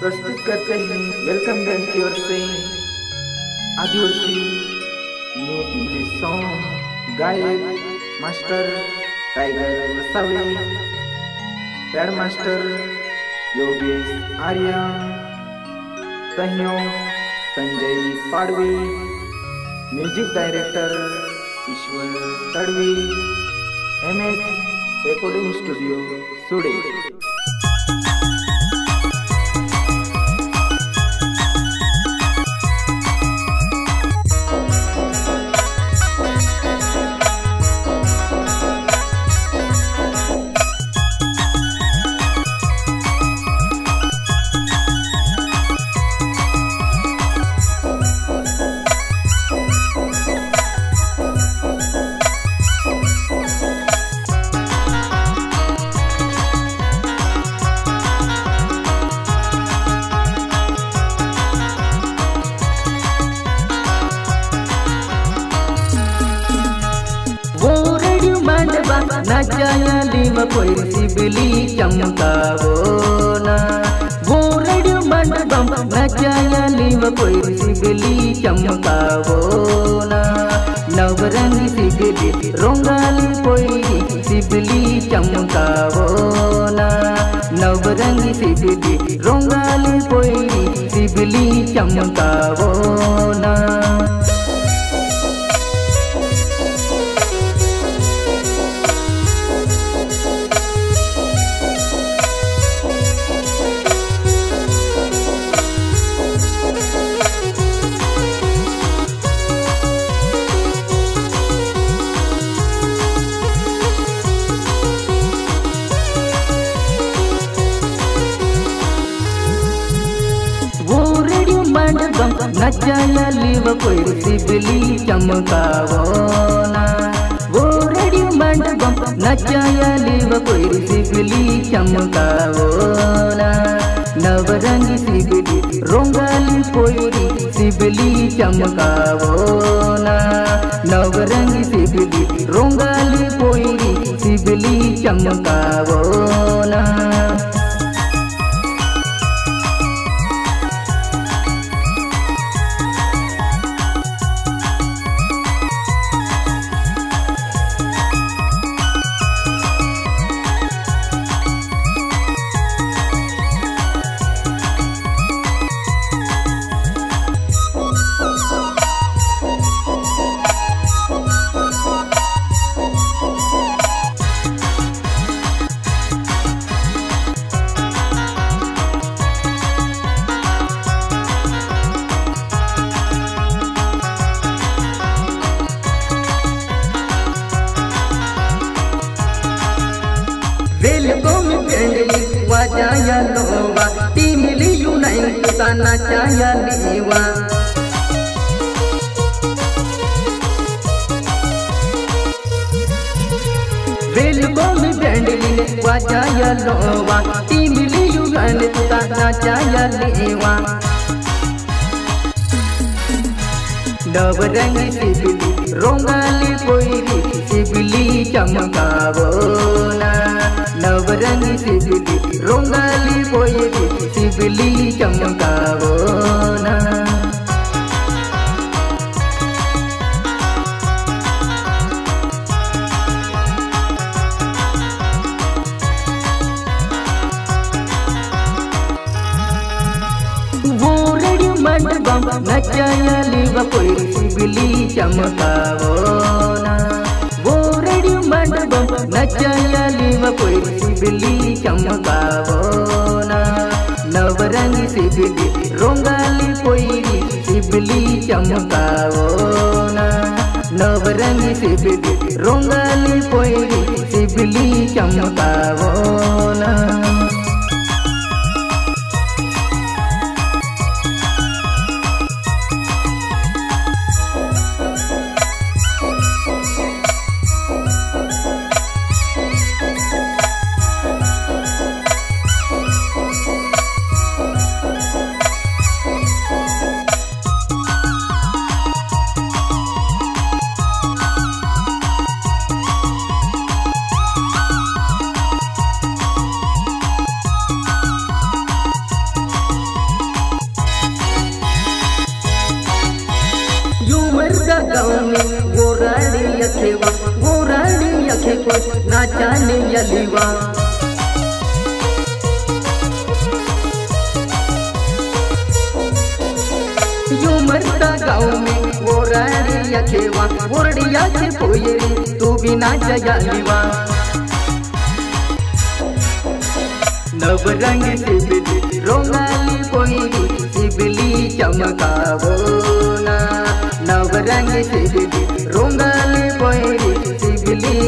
प्रस्तुत करते हैं। वेलकम बैंक की ओर से आदिवासी इंग्लिश सॉन्ग गायक master tiger Vasave pad master Yogesh Arya सहयोग Sanjay Padvi music director Ishwar Tadvi M S recording studio सुड़े ನಚಾಯಲಿವ ಕೊಯ್ಸಿ ಬಿಲಿ ಚಮಕಾವೋನ ಬೋರಡು ಮಂಡಪಂ ನಚಾಯಲಿವ ಕೊಯ್ಸಿ ಬಿಲಿ ಚಮಕಾವೋನ ನವರಂಗಿ ಸಿಬಿಲಿ ರೋಂಗಾಲಿ ಕೊಯ್ರಿ ಸಿಬಿಲಿ ಚಮಕಾವೋನ ನವರಂಗಿ ಸಿಬಿಲಿ ರೋಂಗಾಲಿ ಕೊಯ್ರಿ ಸಿಬಿಲಿ ಚಮಕಾವೋನ मंडपम नचायलिव कोई बिली चमकावोना वो रेडियो मंडपम नचायलिव कोई बिली चमकावोना नवरंगी सिबिली, Rongali पोयरी सिबिली चमकावोना नवरंगी सिबिली, Rongali पोयरी सिबिली चमकावोना Velkom pendli wajaya lowa timili yunain tutana chaya liwa Velkom pendli wajaya lowa timili yunain tutana chaya liwa नवरंगी सिबिली Rongali Koeri सिबिली चमकावोना नवरंगी सिबिली Rongali Koeri सिबिली चमकावोना Mandapam नचायलिव कोई बिली चमकावोना वो रेडियो मंडपम नचायलिव कोई बिली चमकावोना नवरंगी सिबिली रोंगाली कोई सिबिली चमकावोना नवरंगी सिबिली रोंगाली कोई सिबिली अखे नाचाने मरता गाँव में, वो खेवा तू भी नाच जालीवा नवरंग सिबली रोंगाली पोयरी सिबली चमकावो ना। नवरंग सिबली रोंगाली पोयरी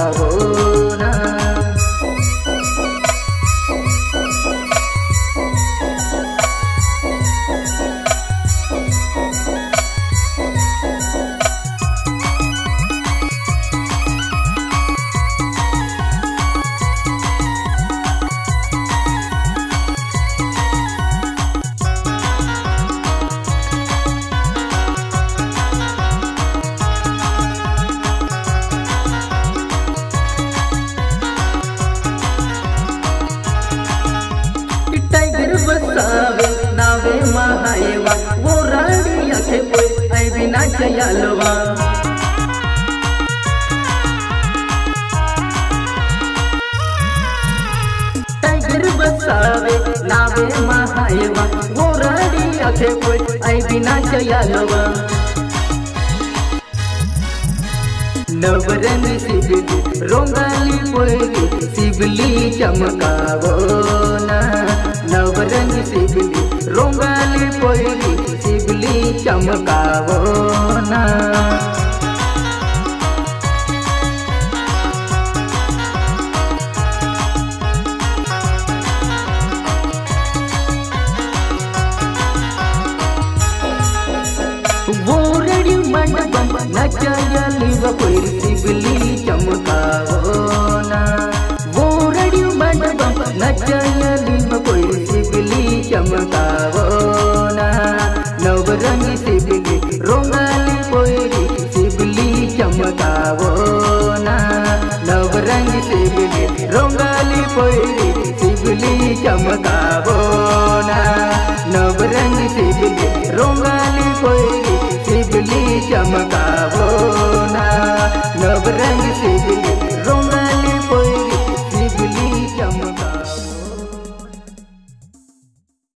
Oh. कोई ऐ बिना चयालवा टाइगर बसावे नावे महायवा रानी अखे कोई ऐ बिना चयालवा नवरंग सिबली, रोंगाली पोयली सिबली चमकावो। ಮಂಡಪಂ ನಚ್ಚಯಲಿವ ಕೊಯ್ಲಿ ಸಿಬಿಲಿ ಚಮಕಾವೋನ ಬೋರಡಿ ಮಂಡಪಂ ನಚ್ಚಯಲಿವ ಕೊಯ್ಲಿ ಸಿಬಿಲಿ ಚಮಕಾವೋನ ನವರಂಗಿ ಸಿಬಿಲಿ ರೋಂಗಾಲಿ ಕೊಯ್ಲಿ ಸಿಬಿಲಿ ಚಮಕಾವೋನ ನವರಂಗಿ ಸಿಬಿಲಿ ರೋಂಗಾಲಿ ಕೊಯ್ಲಿ ಸಿಬಿಲಿ ಚಮಕಾವೋನ